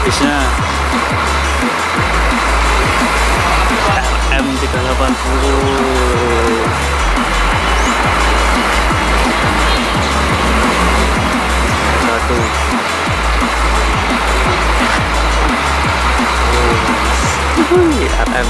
tipis-tipisnya M380 satu. Oh, RM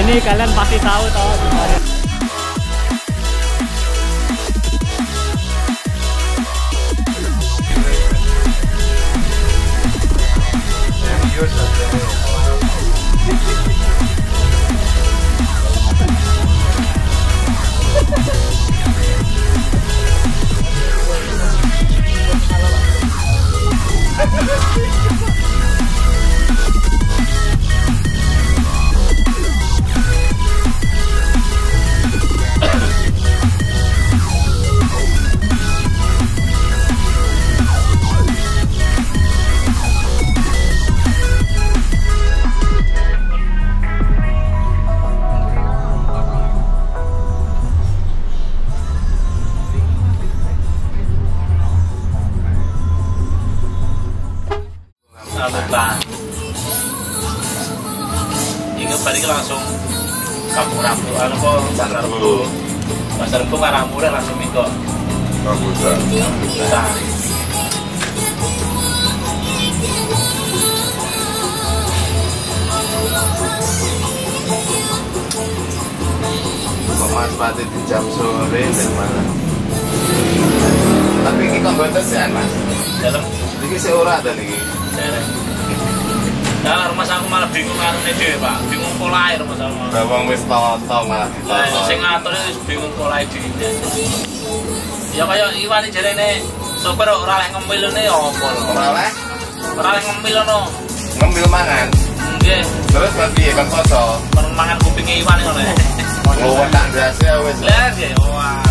Ini kalian pasti tahu toh balik langsung kampung rambu, anu kok pasar rebo. Pasar rebo kan rambutan langsung minggu. Rambutan Rambutan. memanfaatkan di jam sore dan malam tapi ini komputer sih mas Dalam ini seorang ada nih Nah, rumah aku malah bingung dhewe, Pak. Bingung pola air rumah aku. Bawang wis toto malah Lah, ditoto sing ngatur wis bingung dhewe. Ya kaya Iwan jarene sopir ora leh ngempil ne ya apa lho. ora oleh Ora leh ngempil no. ngambil mangan Nggih, terus nanti ya kan men mangan kupinge Iwan ngono. lu tak biasa wis Lah, ya wah.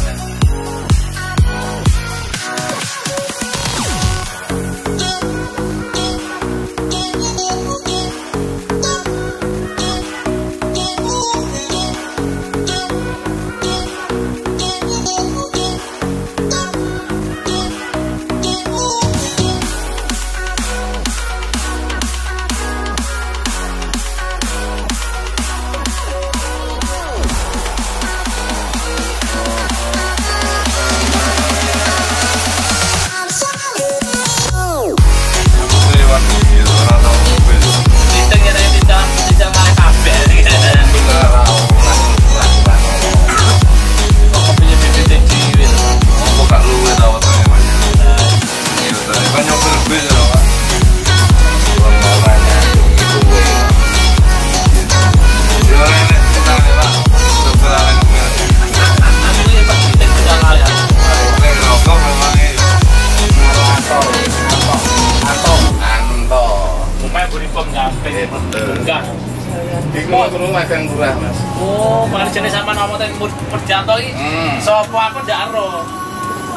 Tadi Murjanto iki. Hmm. Sopo aku ndak ero.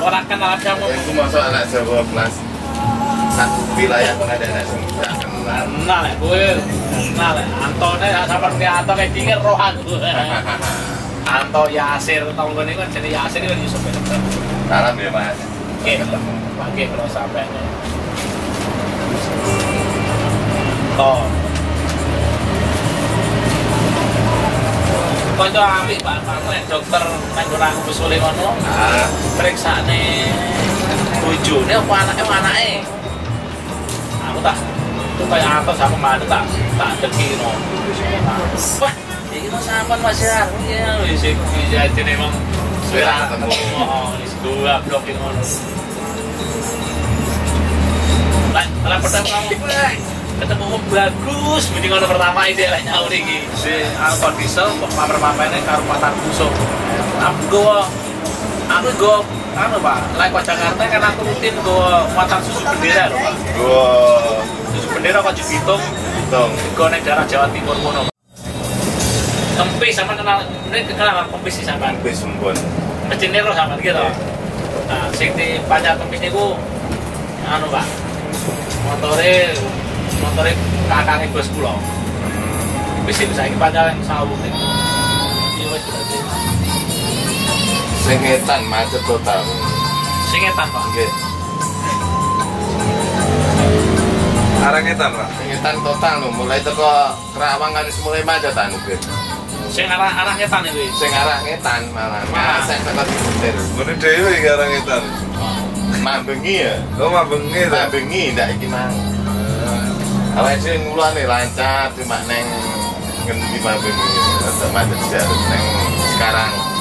Ora kenal kamu. Aku masuk anak Jawa kelas satu wilayah ada yang tidak kenal. Kenal ya kowe. Kenal ya. Antone sampe ke Anto kayak dingin roh aku. Anto Yasir tau ngene kan jenenge Yasir kan Yusuf. Salam ya, Mas. Oke. Pagi kalau sampai. Oh. Kanca apik Pak, nek dokter nang ora usule ngono. Ah, periksane bojone apa anake anake? Aku tak itu kayak atas aku mana tak tak dekino wah ini mas sampan mas ya iya wis iki jadi memang Sudah ketemu. oh wis dua blok ngono. Lah lah pertama kamu ketemu wong bagus mending ngono pertama ide lah nyaur iki si alkon diesel pamer-pamerne karo patar busuk aku gowo aku go anu pak. Like kok Jakarta kan aku rutin go muatan susu bendera loh pak. Susu bendera kok Cibitung hitung. go naik daerah Jawa Timur mono kempis sama kenal ini kenal kempis sih sama. Bis sempun. mesin roh sama gitu. Nah sing di pajak kempis niku anu pak. Motore motore kakaknya bos pulau bis itu saya pajak yang sawung nih Iya, wes berarti. Sing ngetan macet total. Singetan Pak. Nggih. Arah ngetan, Pak. Sing ngetan total lho, mulai teko Kerawang kan wis mulai macetan nggih. Sing arah arah ngetan iki. Sing arah ngetan malah. Wah. Ngasek teko disetir. Ngene dhewe iki arah ngetan. Mambengi ya. Oh, mah bengi ta. Mambengi ndak iki mang. Awake dhewe ngulane lancar cuma neng ngendi. Rada macet jalur neng sekarang.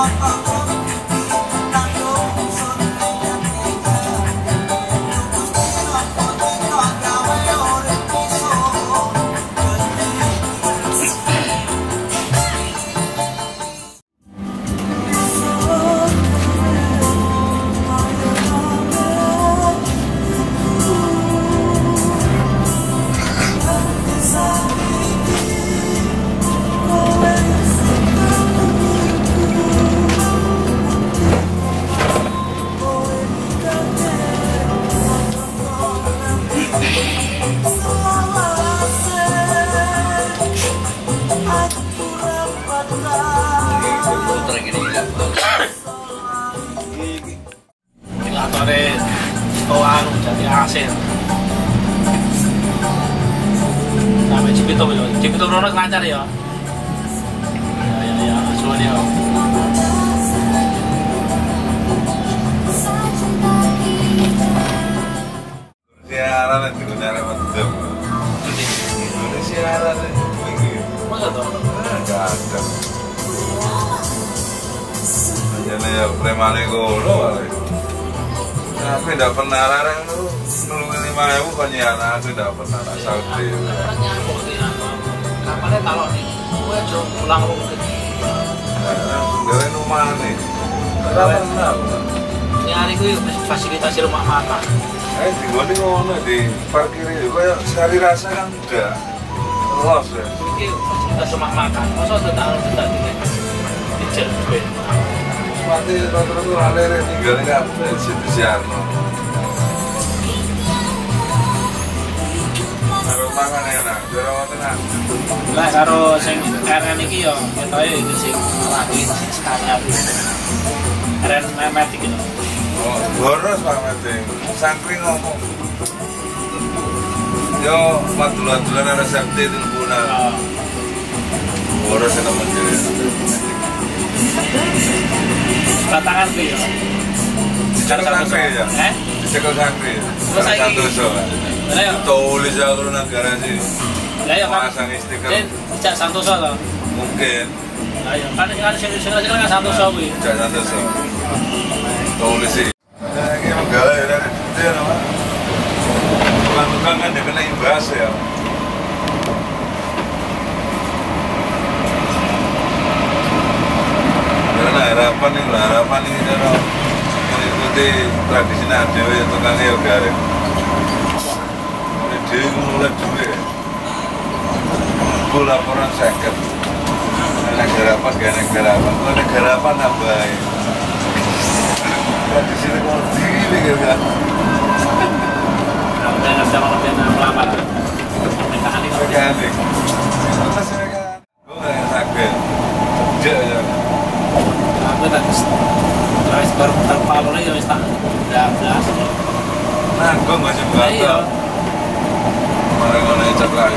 oh, oh. Oh anu jadi AC. Sampai Cipito yo. Cipito Rono lancar ya. Ya ya ya, suwe ya. Siaran itu nyari macam. Ini siaran itu. Masa tuh? Enggak ada. Jadi ya premane ngono kali. Tapi tidak pernah larang lu nulungi lima ribu kan ya aku tidak pernah di anu. Kapannya kalau nih, gue coba pulang rumah. Dari rumah nih. Tidak pernah. Ini hari gue fasilitasi rumah makan. Eh di nih ngono di parkir juga ya sekali rasa kan enggak. Los ya. Ini fasilitas rumah makan. Masa tahu kita di di Cirebon. Mati rata-rata lalere tinggalnya kan di situ si Arno. Karo mangan enak, jero enak. Lah karo sing RN iki yo ketoke iki sing lagi sing sekali aku. RN memet iki lho. Oh, boros Pak Meting. Sangkring ngomong. Yo, mat duluan-duluan ada sakti itu puna. Oh, Boros itu menjadi. Batangan kuwi. Cekel sangkri ya? Eh? Cekel sangkri ya? Terus saiki- Santoso. Lah yo, Tulis aku kan. Pasang stiker. Din, Cak Santoso to. Mungkin. Lah yo kan kan sing kan Santoso kuwi. Cak Santoso. Tulis sih. Nah, ini menggala ya, kan? Itu ya, nama. Tukang-tukang kan dia kena imbas ya. Harapan nih, lah, harapan ini cara mengikuti tradisi Nadewi ya, tukangnya ya garing. Mulai dewi mulai duwe. Bu laporan seket. Anak garapan, gak anak garapan. Kalau anak garapan nambahin. Tradisi ini kalau gitu kan. Nggak bisa sakit kerja ya Aku tak terus baru terpalu lagi wis tak udah belas. nanggung masih Lah iya. kemarin gue naik ceklas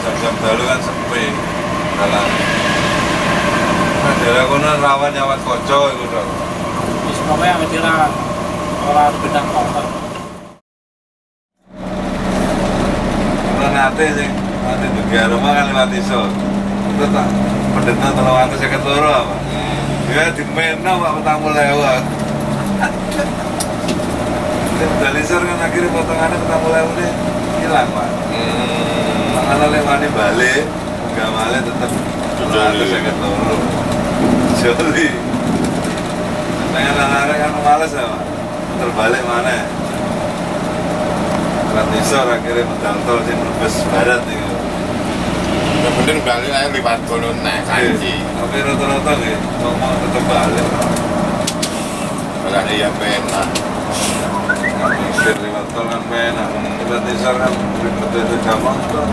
jam-jam dulu kan sepi. Jalan. Nah daerah kono rawan nyawat kocok itu dong Wis pokoknya ame dira ora beda kok. karena nanti sih nanti juga rumah kan lewat iso. Itu tak pendeta tolong aku saya keturu apa ya di mena pak tamu lewat Dalisar kan akhirnya potongannya ketemu lewatnya hilang pak. Makanya lewatnya balik Gak balik tetap Joli. Joli. Pengen anak kan males ya pak. Terbalik mana? Ratisor akhirnya medal tol sih Brebes Barat itu Penting balik aja lewat kono naik kanji. Tapi rata-rata gitu Ngomong tetap balik Malah iya penak. Ngusir lewat tol kan penak Ratisor kan ribet itu gampang tuh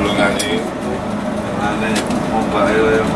Belum kali. Aneh, mobile yang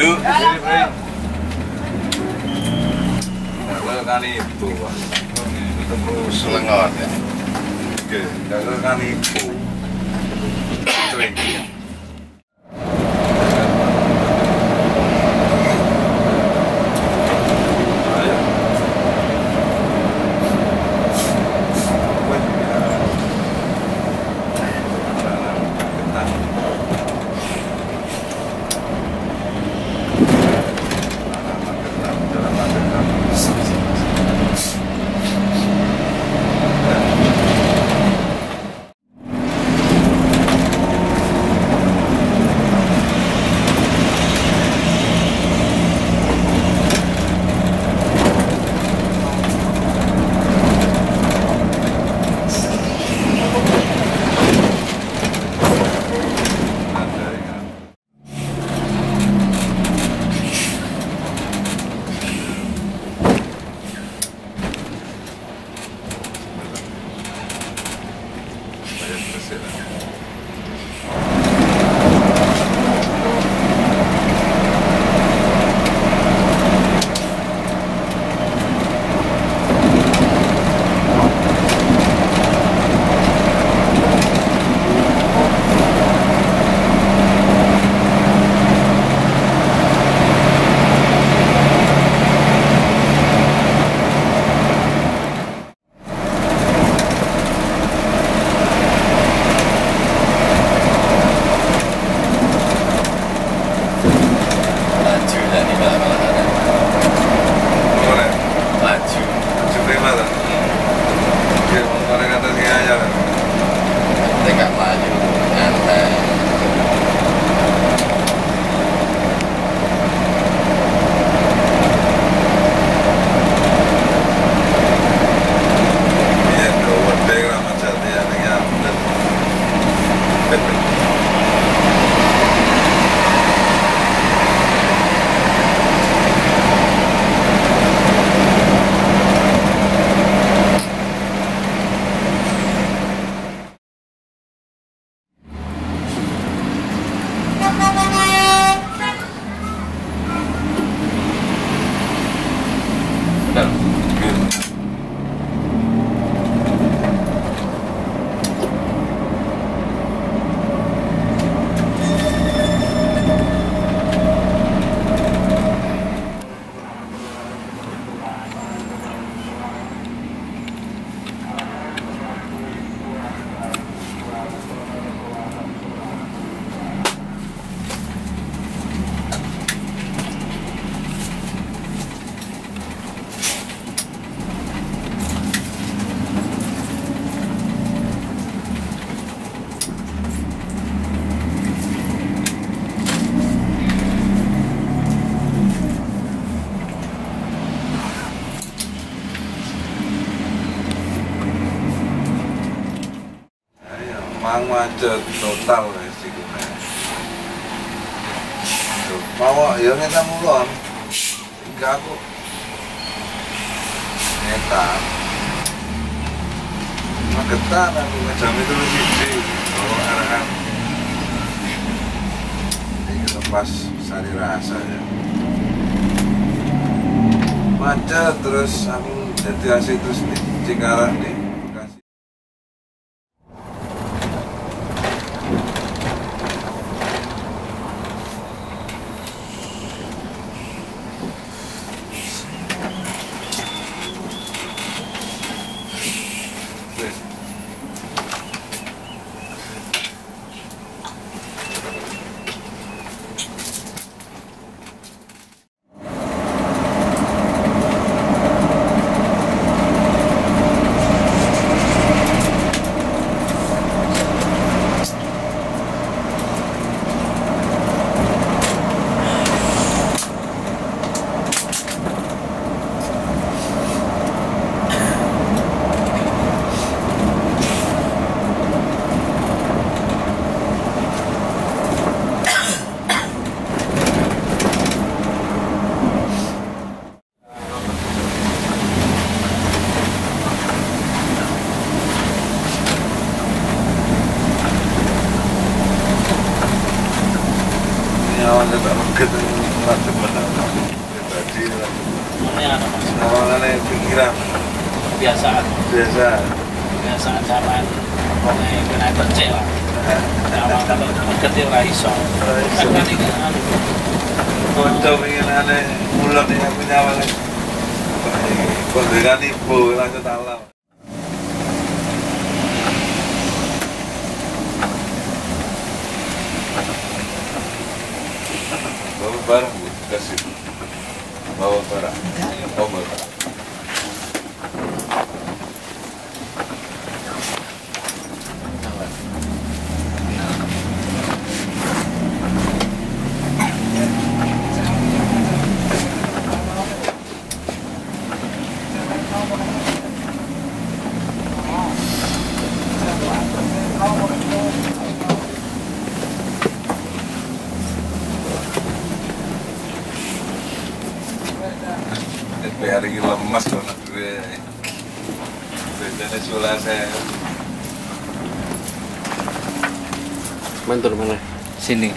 Yuk. Kali itu. Terus lengon ya. Oke, kali itu. Itu macet total wis iku nek. Mau ya ngeta mulon. Enggak aku. Ngeta. Magetan aku jam itu lu siji. Oh, arahan. Ini lepas sari rasa ya. Macet terus aku jadi asik terus di Cikarang nih. Bekasi. Wes. Ini awalnya tak mungkin Pribadi lah. Ini? Awalnya pikiran Kebiasaan, biasa. kebiasaan zaman kena becek lah. Awal kalau ora iso. Iso. Kan kan ini anu. Aneh ini aku nyawalnya. Kok dengan ibu. 出し馬場から本から。Mantul mana? Sini.